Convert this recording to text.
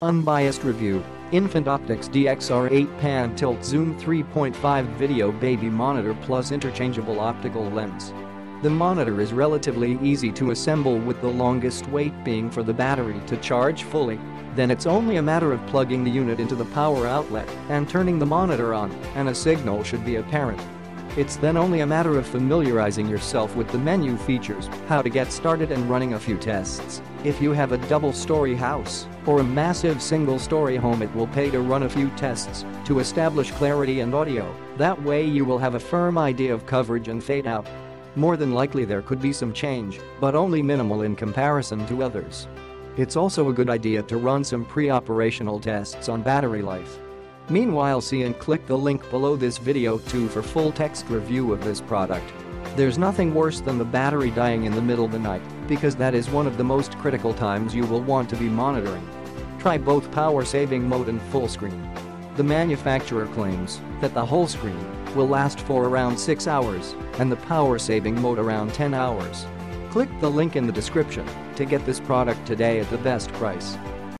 Unbiased review. Infant Optics DXR 8-pan tilt zoom 3.5 video baby monitor plus interchangeable optical lens. The monitor is relatively easy to assemble with the longest wait being for the battery to charge fully. Then it's only a matter of plugging the unit into the power outlet and turning the monitor on and a signal should be apparent. It's then only a matter of familiarizing yourself with the menu features, how to get started and running a few tests. If you have a double-story house or a massive single-story home it will pay to run a few tests to establish clarity and audio, that way you will have a firm idea of coverage and fade out. More than likely there could be some change, but only minimal in comparison to others. It's also a good idea to run some pre-operational tests on battery life. Meanwhile see and click the link below this video too for full text review of this product. There's nothing worse than the battery dying in the middle of the night because that is one of the most critical times you will want to be monitoring. Try both power saving mode and full screen. The manufacturer claims that the whole screen will last for around 6 hours and the power saving mode around 10 hours. Click the link in the description to get this product today at the best price.